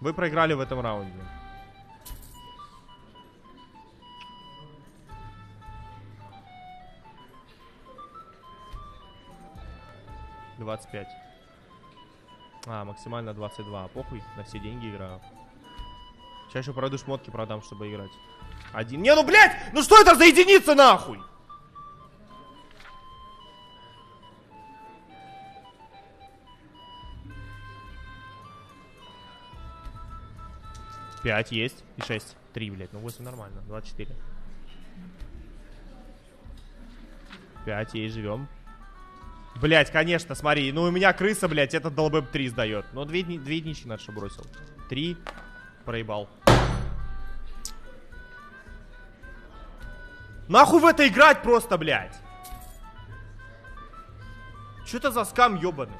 Вы проиграли в этом раунде. Двадцать пять. А, максимально 22. Похуй, на все деньги играю. Еще пройду шмотки продам, чтобы играть. Один. Не, ну блять! Ну что это за единица нахуй? Пять есть. И шесть. Три, блядь. Ну восемь нормально. Двадцать четыре. Пять есть, живем. Блять, конечно, смотри. Ну у меня крыса, блять, этот долбэб 3 сдает. Но две, дни- две единички надо, что бросил. Три. Проебал. Нахуй в это играть просто, блядь? Что это за скам ебаный?